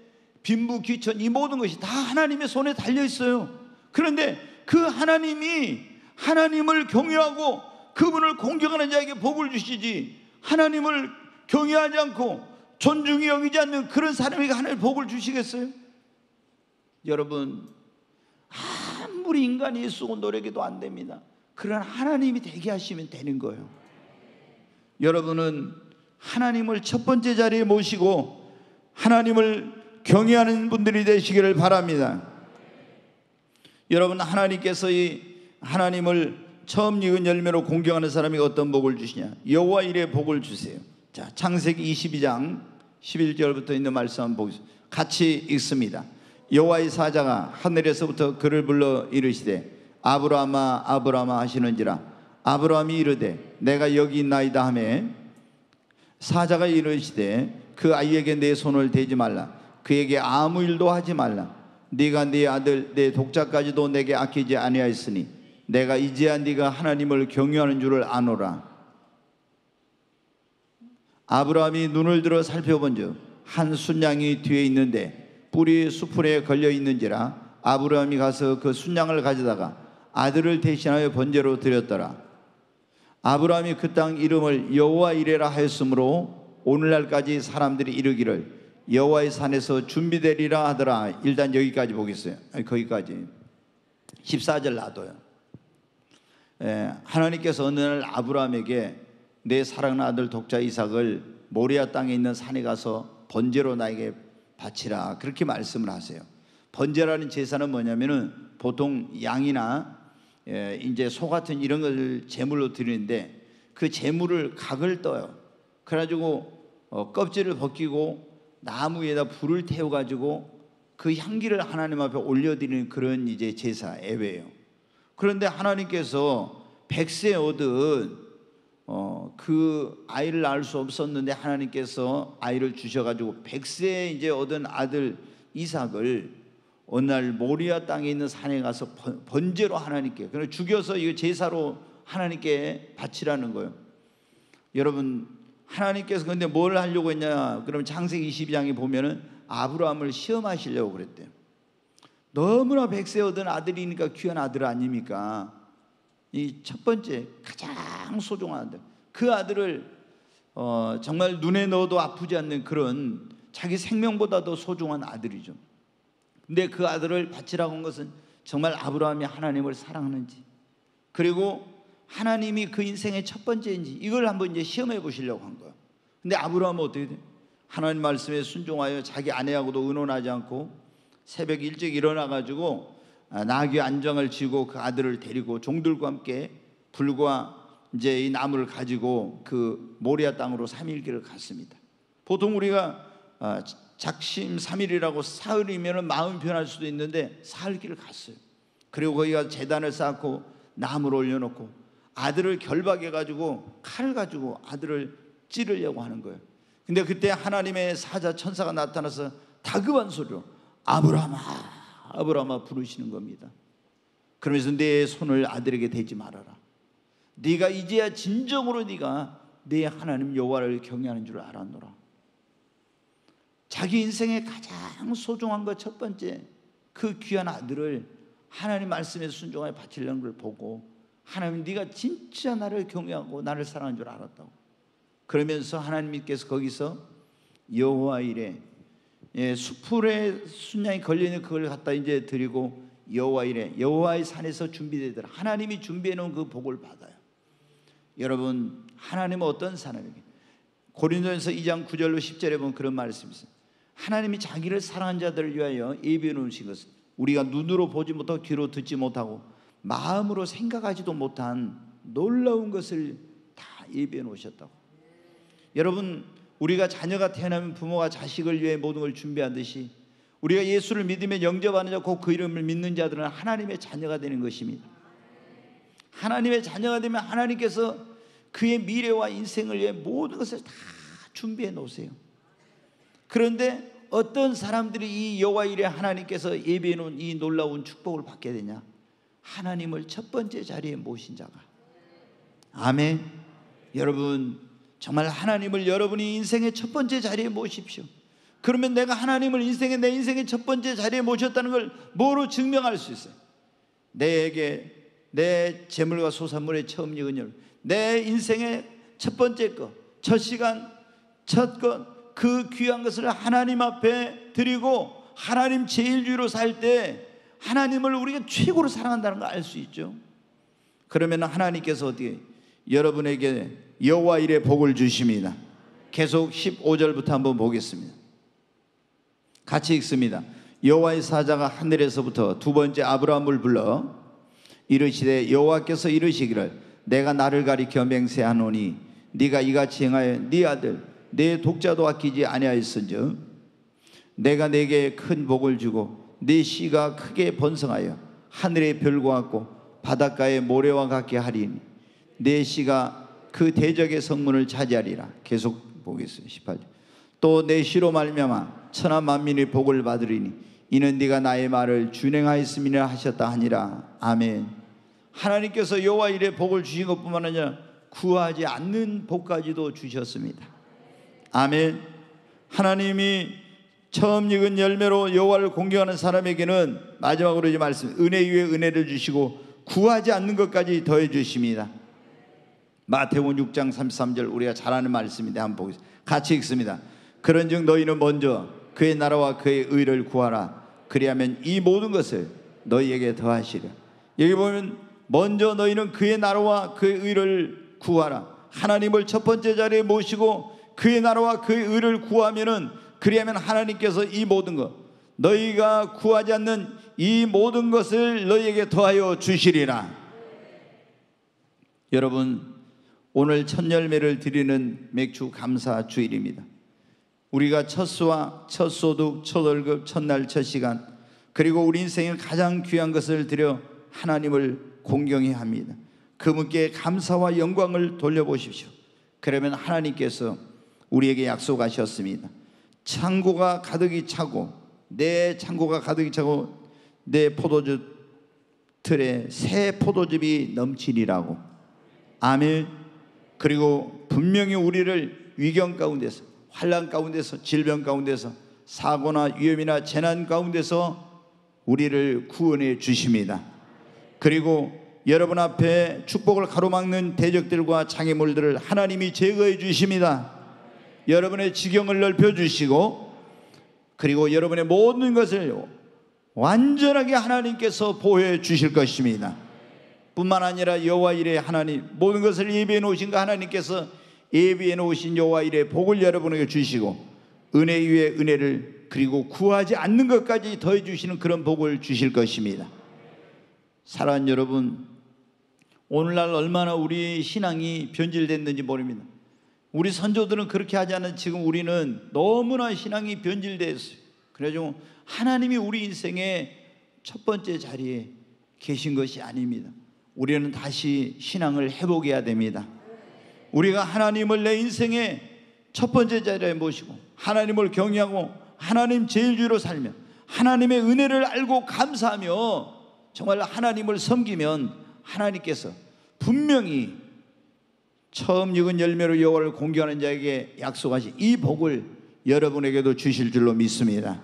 빈부 귀천 이 모든 것이 다 하나님의 손에 달려 있어요. 그런데 그 하나님이 하나님을 경외하고 그분을 공경하는 자에게 복을 주시지 하나님을 경외하지 않고 존중이 여기지 않는 그런 사람에게 하나님 복을 주시겠어요? 여러분 아무리 인간이 쓰고 노력해도 안 됩니다. 그러나 하나님이 되게 하시면 되는 거예요. 여러분은 하나님을 첫 번째 자리에 모시고 하나님을 경외하는 분들이 되시기를 바랍니다. 여러분 하나님께서 이 하나님을 처음 익은 열매로 공경하는 사람이 어떤 복을 주시냐? 여호와 일의 복을 주세요. 자, 창세기 22장 11절부터 있는 말씀 보겠습니다. 같이 읽습니다. 여호와의 사자가 하늘에서부터 그를 불러 이르시되 아브라함아 아브라함아 하시는지라 아브라함이 이르되 내가 여기 있나이다 하매 사자가 이르시되 그 아이에게 내 손을 대지 말라 그에게 아무 일도 하지 말라 네가 네 아들 내 독자까지도 내게 아끼지 아니하였으니 내가 이제야 네가 하나님을 경유하는 줄을 아노라 아브라함이 눈을 들어 살펴본즉 한 순양이 뒤에 있는데 뿔이 수풀에 걸려 있는지라 아브라함이 가서 그 순양을 가져다가 아들을 대신하여 번제로 드렸더라. 아브라함이 그 땅 이름을 여호와 이레라 하였으므로 오늘날까지 사람들이 이르기를 여호와의 산에서 준비되리라 하더라. 일단 여기까지 보겠어요. 아니, 거기까지 14절 놔둬요. 예, 하나님께서 어느 날 아브라함에게 내 사랑하는 아들 독자 이삭을 모리아 땅에 있는 산에 가서 번제로 나에게 바치라 그렇게 말씀을 하세요. 번제라는 제사는 뭐냐면은 보통 양이나 예, 이제 소 같은 이런 걸 제물로 드리는데 그 제물을 각을 떠요. 그래가지고 어, 껍질을 벗기고 나무 위에다 불을 태워 가지고 그 향기를 하나님 앞에 올려드리는 그런 이제 제사 예배예요. 그런데 하나님께서 백세 얻은 어, 그 아이를 낳을 수 없었는데 하나님께서 아이를 주셔가지고 백세 이제 얻은 아들 이삭을 어느 날 모리아 땅에 있는 산에 가서 번제로 하나님께 그래 죽여서 이거 제사로 하나님께 바치라는 거예요. 여러분 하나님께서 근데 뭘 하려고 했냐? 그러면 창세기 22장에 보면은 아브라함을 시험하시려고 그랬대요. 너무나 백세 얻은 아들이니까 귀한 아들 아닙니까? 이 첫 번째 가장 소중한 아들. 그 아들을 어, 정말 눈에 넣어도 아프지 않는 그런 자기 생명보다도 소중한 아들이죠. 근데 그 아들을 바치라고 한 것은 정말 아브라함이 하나님을 사랑하는지 그리고 하나님이 그 인생의 첫 번째인지 이걸 한번 이제 시험해 보시려고 한 거예요. 근데 아브라함은 어떻게 돼? 하나님 말씀에 순종하여 자기 아내하고도 의논하지 않고 새벽 일찍 일어나 가지고 아, 나귀 안정을 지고 그 아들을 데리고 종들과 함께 불과 이제 이 나무를 가지고 그 모리아 땅으로 3일 길을 갔습니다. 보통 우리가 아, 작심 3일이라고 사흘이면 마음 변할 수도 있는데 사흘 길을 갔어요. 그리고 거기가 재단을 쌓고 나무를 올려놓고 아들을 결박해 가지고 칼을 가지고 아들을 찌르려고 하는 거예요. 근데 그때 하나님의 사자 천사가 나타나서 다급한 소리로 아브라함아 아브라함아 부르시는 겁니다. 그러면서 내 손을 아들에게 대지 말아라. 네가 이제야 진정으로 네가 내 하나님 여호와를 경외하는 줄 알았노라. 자기 인생의 가장 소중한 것 첫 번째 그 귀한 아들을 하나님 말씀에 순종하여 바치려는 걸 보고 하나님 네가 진짜 나를 경외하고 나를 사랑하는 줄 알았다고. 그러면서 하나님께서 거기서 여호와 이래 예, 수풀에 순양이 걸려 있는 그걸 갖다 이제 드리고 여호와 이래 여호와의 산에서 준비되더라. 하나님이 준비해 놓은 그 복을 받아요. 여러분 하나님은 어떤 사람에게 고린도전서 2장 9절로 10절에 보면 그런 말씀이 있어요. 하나님이 자기를 사랑한 자들을 위하여 예비해 놓으신 것은 우리가 눈으로 보지 못하고 귀로 듣지 못하고 마음으로 생각하지도 못한 놀라운 것을 다 예비해 놓으셨다고. 여러분, 우리가 자녀가 태어나면 부모가 자식을 위해 모든 걸 준비하듯이 우리가 예수를 믿으며 영접하는 자, 곧 그 이름을 믿는 자들은 하나님의 자녀가 되는 것입니다. 하나님의 자녀가 되면 하나님께서 그의 미래와 인생을 위해 모든 것을 다 준비해 놓으세요. 그런데 어떤 사람들이 이 여호와 일에 하나님께서 예비해 놓은 이 놀라운 축복을 받게 되냐? 하나님을 첫 번째 자리에 모신 자가. 아멘. 여러분 정말 하나님을 여러분이 인생의 첫 번째 자리에 모십시오. 그러면 내가 하나님을 인생의 내 인생의 첫 번째 자리에 모셨다는 걸 뭐로 증명할 수 있어요? 내게 내 재물과 소산물의 처음 익은 내 인생의 첫 번째 것, 첫 시간, 첫 것, 그 귀한 것을 하나님 앞에 드리고 하나님 제일주의로 살 때 하나님을 우리가 최고로 사랑한다는 걸 알 수 있죠. 그러면 하나님께서 어떻게 여러분에게 여호와 일의 복을 주십니다. 계속 15절부터 한번 보겠습니다. 같이 읽습니다. 여호와의 사자가 하늘에서부터 두 번째 아브라함을 불러 이르시되 여호와께서 이르시기를 내가 나를 가리켜 맹세하노니 네가 이같이 행하여 네 아들 네 독자도 아끼지 아니하였은즉 내가 네게 큰 복을 주고 네 씨가 크게 번성하여 하늘의 별과 같고 바닷가의 모래와 같게 하리니 네 씨가 그 대적의 성문을 차지하리라 계속 보겠습니다 18절 또내 씨로 말미암아 천하 만민의 복을 받으리니 이는 네가 나의 말을 준행하였음이라 하셨다 하니라 아멘. 하나님께서 여호와 일에 복을 주신 것뿐만 아니라 구하지 않는 복까지도 주셨습니다. 아멘. 하나님이 처음 익은 열매로 여호와를 공경하는 사람에게는 마지막으로 이제 말씀 은혜 위에 은혜를 주시고 구하지 않는 것까지 더해 주십니다. 마태복음 6장 33절 우리가 잘 아는 말씀인데 한번 보겠습니다. 같이 읽습니다. 그런즉 너희는 먼저 그의 나라와 그의 의를 구하라. 그리하면 이 모든 것을 너희에게 더하시려. 여기 보면 먼저 너희는 그의 나라와 그의 의를 구하라. 하나님을 첫 번째 자리에 모시고 그의 나라와 그의 의를 구하면은 그리하면 하나님께서 이 모든 것 너희가 구하지 않는 이 모든 것을 너희에게 더하여 주시리라. 여러분 오늘 첫 열매를 드리는 맥주 감사 주일입니다. 우리가 첫 수와 첫 소득, 첫 월급, 첫날, 첫 시간 그리고 우리 인생의 가장 귀한 것을 드려 하나님을 공경해야 합니다. 그분께 감사와 영광을 돌려보십시오. 그러면 하나님께서 우리에게 약속하셨습니다. 창고가 가득히 차고 내 창고가 가득히 차고 내 포도주 틀에 새 포도즙이 넘치리라고. 아멘. 그리고 분명히 우리를 위경 가운데서 환란 가운데서 질병 가운데서 사고나 위험이나 재난 가운데서 우리를 구원해 주십니다. 그리고 여러분 앞에 축복을 가로막는 대적들과 장애물들을 하나님이 제거해 주십니다. 여러분의 지경을 넓혀 주시고 그리고 여러분의 모든 것을 완전하게 하나님께서 보호해 주실 것입니다. 뿐만 아니라 여호와 일에 하나님 모든 것을 예비해 놓으신 그 하나님께서 예비해 놓으신 여호와 일의 복을 여러분에게 주시고 은혜 위에 은혜를 그리고 구하지 않는 것까지 더해 주시는 그런 복을 주실 것입니다. 사랑하는 여러분, 오늘날 얼마나 우리 신앙이 변질됐는지 모릅니다. 우리 선조들은 그렇게 하지 않은 지금 우리는 너무나 신앙이 변질됐어요. 그래가지고 하나님이 우리 인생의 첫 번째 자리에 계신 것이 아닙니다. 우리는 다시 신앙을 회복해야 됩니다. 우리가 하나님을 내 인생의 첫 번째 자리에 모시고 하나님을 경외하고 하나님 제일주로 살며 하나님의 은혜를 알고 감사하며 정말 하나님을 섬기면 하나님께서 분명히 처음 익은 열매로 여호와를 공경하는 자에게 약속하신 이 복을 여러분에게도 주실 줄로 믿습니다.